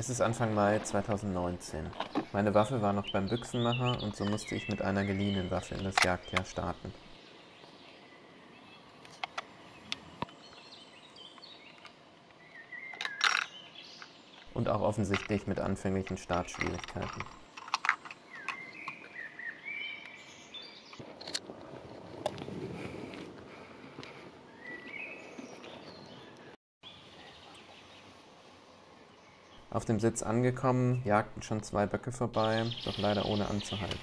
Es ist Anfang Mai 2019. Meine Waffe war noch beim Büchsenmacher und so musste ich mit einer geliehenen Waffe in das Jagdjahr starten. Und auch offensichtlich mit anfänglichen Startschwierigkeiten. Auf dem Sitz angekommen, jagten schon zwei Böcke vorbei, doch leider ohne anzuhalten.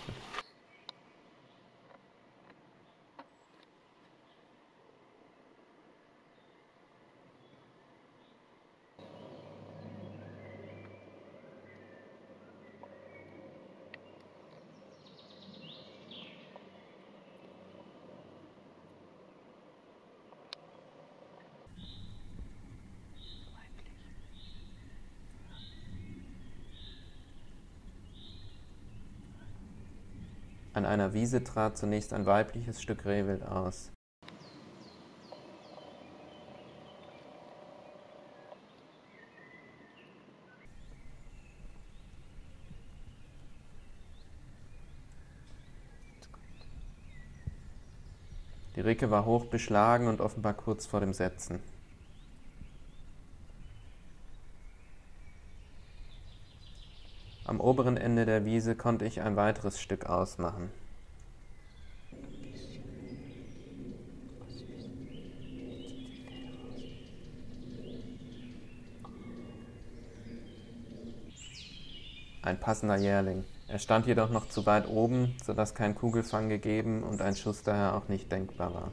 An einer Wiese trat zunächst ein weibliches Stück Rehwild aus. Die Ricke war hoch beschlagen und offenbar kurz vor dem Setzen. Am oberen Ende der Wiese konnte ich ein weiteres Stück ausmachen. Ein passender Jährling. Er stand jedoch noch zu weit oben, sodass kein Kugelfang gegeben und ein Schuss daher auch nicht denkbar war.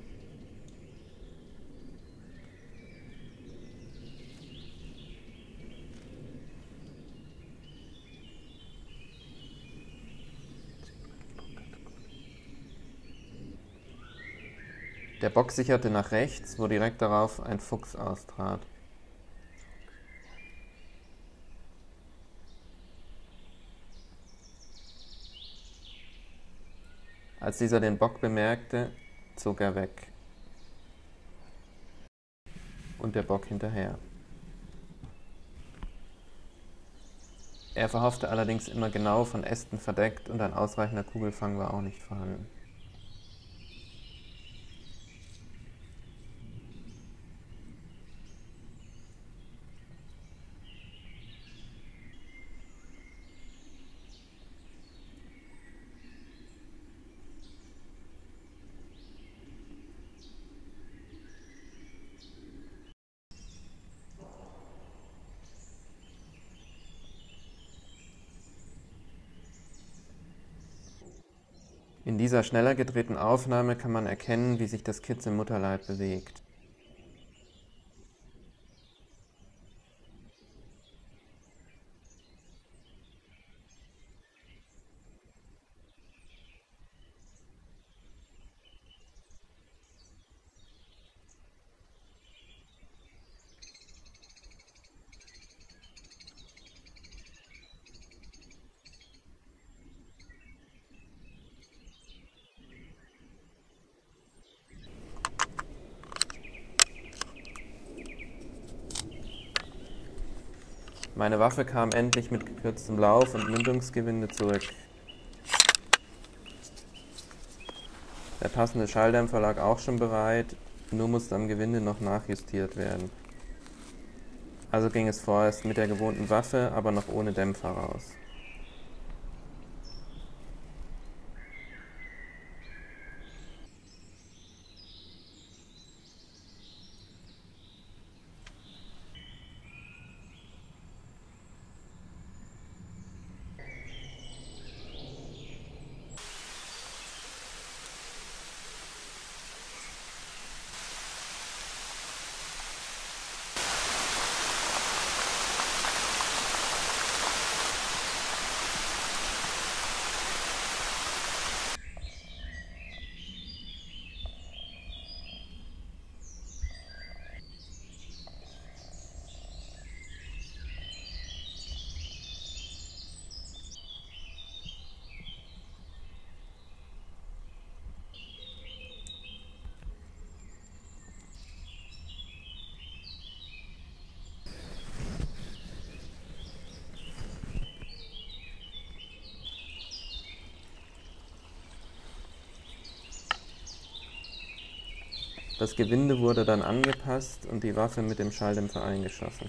Der Bock sicherte nach rechts, wo direkt darauf ein Fuchs austrat. Als dieser den Bock bemerkte, zog er weg. Und der Bock hinterher. Er verhoffte allerdings immer genau von Ästen verdeckt und ein ausreichender Kugelfang war auch nicht vorhanden. In dieser schneller gedrehten Aufnahme kann man erkennen, wie sich das Kitz im Mutterleib bewegt. Meine Waffe kam endlich mit gekürztem Lauf und Mündungsgewinde zurück. Der passende Schalldämpfer lag auch schon bereit, nur musste am Gewinde noch nachjustiert werden. Also ging es vorerst mit der gewohnten Waffe, aber noch ohne Dämpfer raus. Das Gewinde wurde dann angepasst und die Waffe mit dem Schalldämpfer eingeschossen.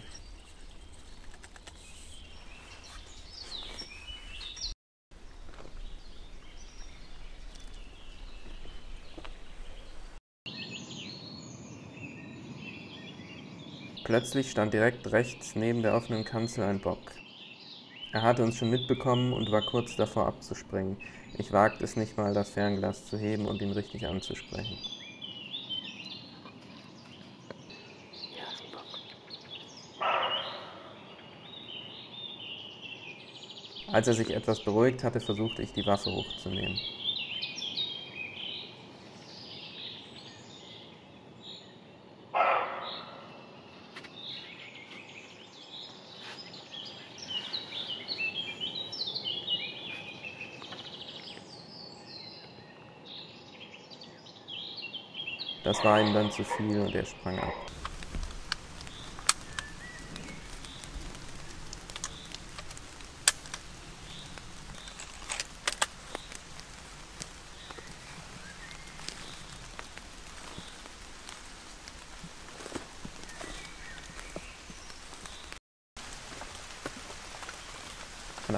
Plötzlich stand direkt rechts neben der offenen Kanzel ein Bock. Er hatte uns schon mitbekommen und war kurz davor abzuspringen. Ich wagte es nicht mal, das Fernglas zu heben und ihn richtig anzusprechen. Als er sich etwas beruhigt hatte, versuchte ich die Waffe hochzunehmen. Das war ihm dann zu viel und er sprang ab.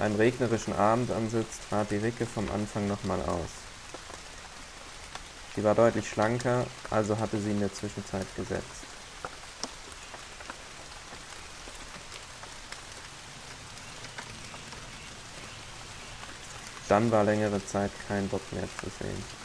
Einem regnerischen Abendansitz trat die Ricke vom Anfang nochmal aus. Sie war deutlich schlanker, also hatte sie in der Zwischenzeit gesetzt. Dann war längere Zeit kein Bock mehr zu sehen.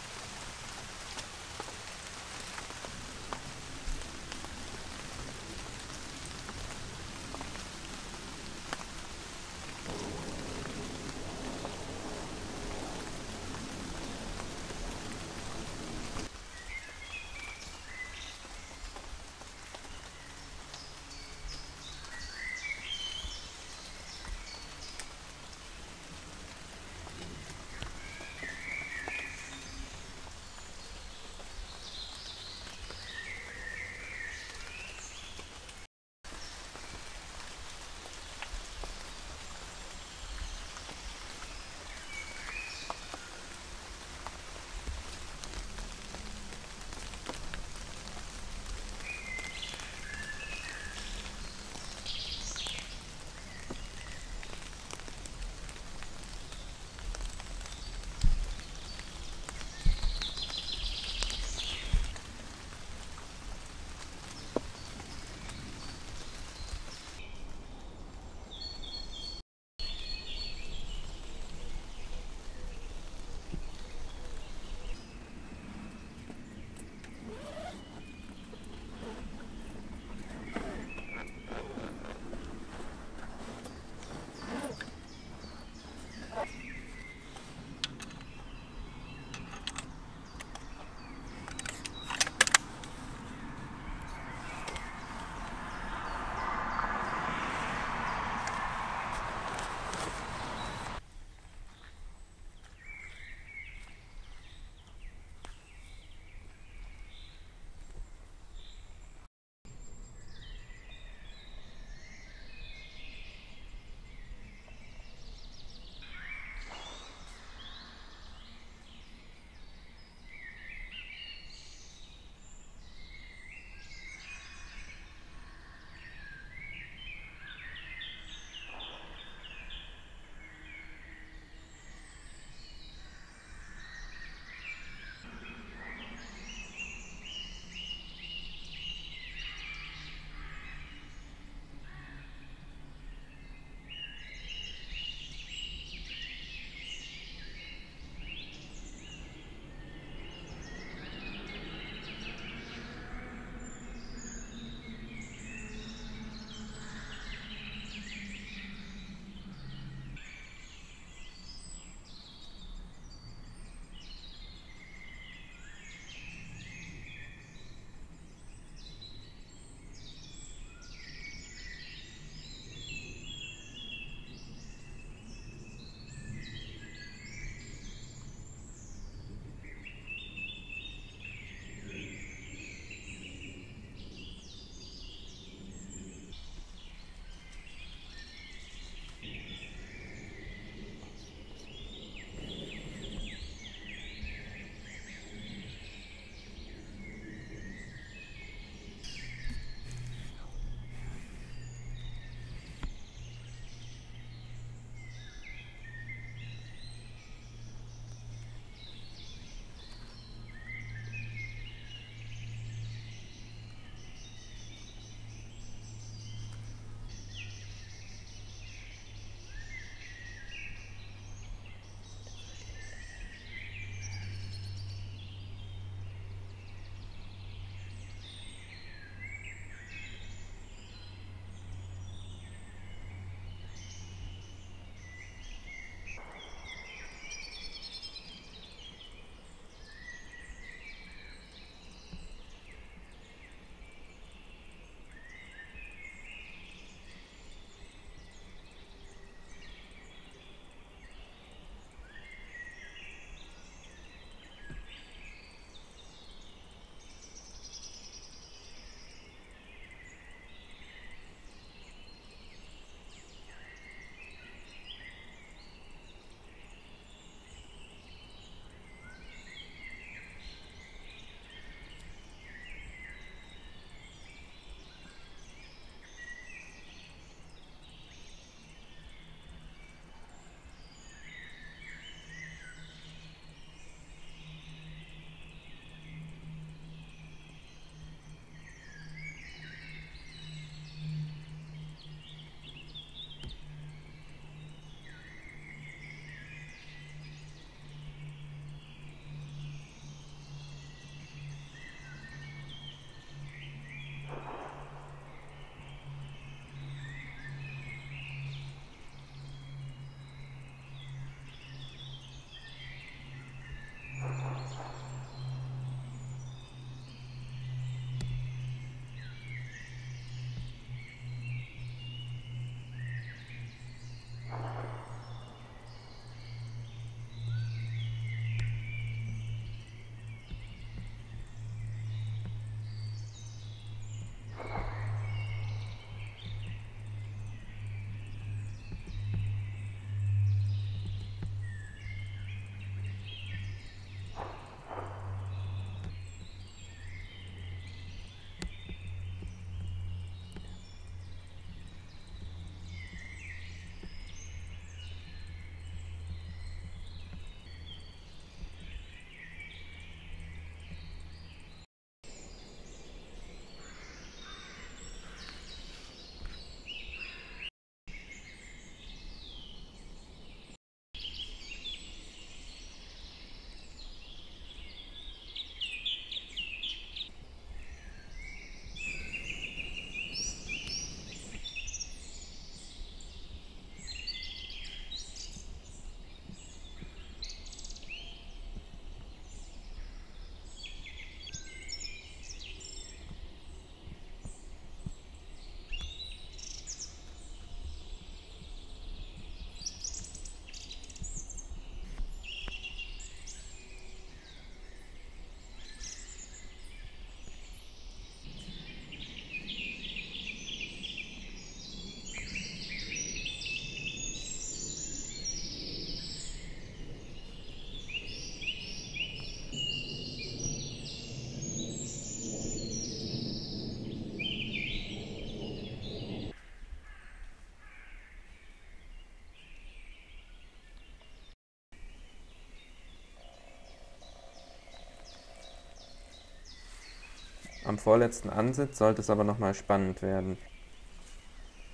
Am vorletzten Ansitz sollte es aber nochmal spannend werden.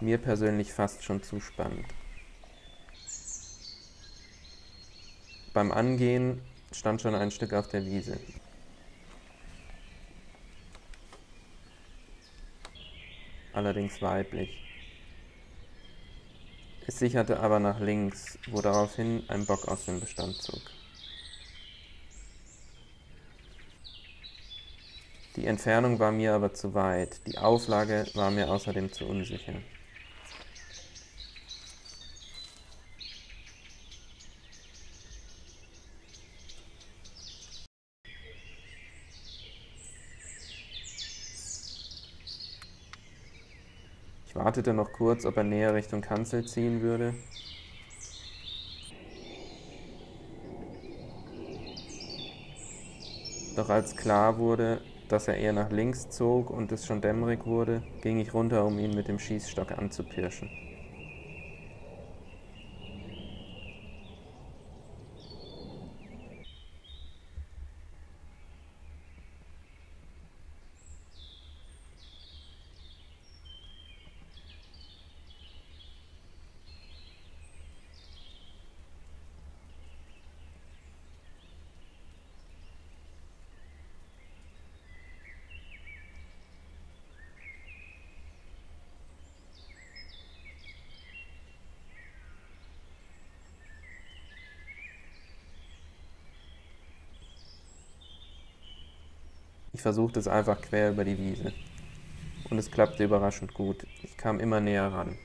Mir persönlich fast schon zu spannend. Beim Angehen stand schon ein Stück auf der Wiese. Allerdings weiblich. Es sicherte aber nach links, wo daraufhin ein Bock aus dem Bestand zog. Die Entfernung war mir aber zu weit, die Auflage war mir außerdem zu unsicher. wartete noch kurz, ob er näher Richtung Kanzel ziehen würde. Doch als klar wurde, dass er eher nach links zog und es schon dämmerig wurde, ging ich runter, um ihn mit dem Schießstock anzupirschen. Ich versuchte es einfach quer über die Wiese. Und es klappte überraschend gut. Ich kam immer näher ran.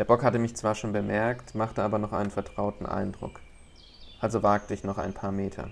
Der Bock hatte mich zwar schon bemerkt, machte aber noch einen vertrauten Eindruck. Also wagte ich noch ein paar Meter.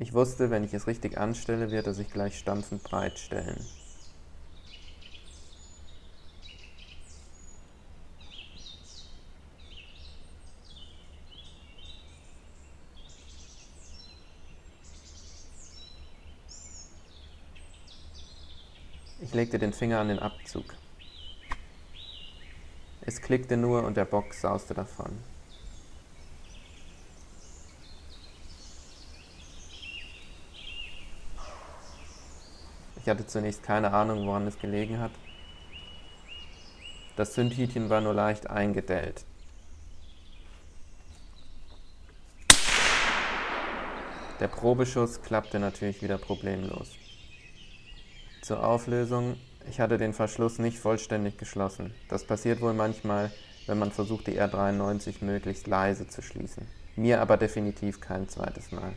Ich wusste, wenn ich es richtig anstelle, wird er sich gleich stampfend breit stellen. Ich legte den Finger an den Abzug. Es klickte nur und der Bock sauste davon. Ich hatte zunächst keine Ahnung, woran es gelegen hat. Das Zündhütchen war nur leicht eingedellt. Der Probeschuss klappte natürlich wieder problemlos. Zur Auflösung, ich hatte den Verschluss nicht vollständig geschlossen. Das passiert wohl manchmal, wenn man versucht, die R93 möglichst leise zu schließen. Mir aber definitiv kein zweites Mal.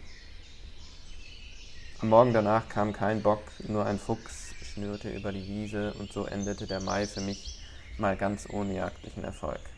Am Morgen danach kam kein Bock, nur ein Fuchs schnürte über die Wiese und so endete der Mai für mich mal ganz ohne jagdlichen Erfolg.